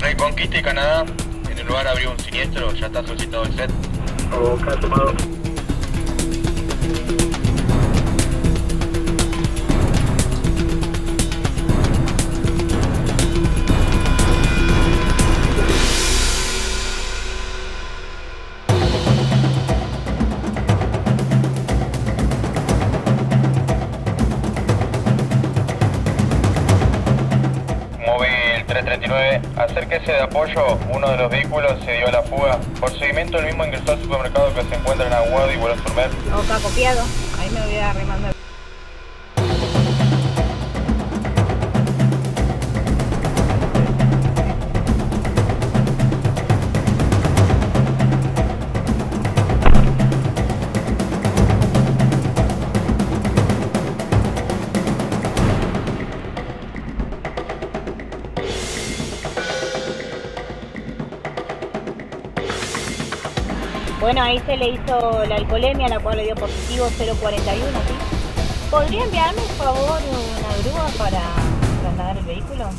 Reconquista y Canadá. En el lugar abrió un siniestro, ya está solicitado el set. Oh, 339, acérquese de apoyo. Uno de los vehículos se dio a la fuga. Por seguimiento, el mismo ingresó al supermercado que se encuentra en Aguado y Buenos copiado. Ahí me voy arrimando. Bueno, ahí se le hizo la alcoholemia, la cual le dio positivo 041, ¿sí? ¿Podría enviarme, por favor, una grúa para trasladar el vehículo?